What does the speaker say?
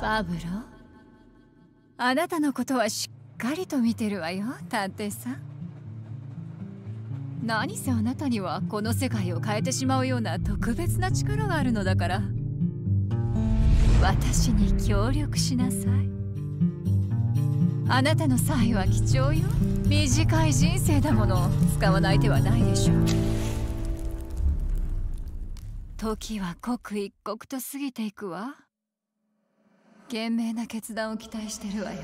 パブロあなたのことはしっかりと見てるわよ探偵さん。何せあなたにはこの世界を変えてしまうような特別な力があるのだから。私に協力しなさい。あなたの才は貴重よ。短い人生だもの使わない手はないでしょう。時は刻一刻と過ぎていくわ。賢明な決断を期待してるわよ。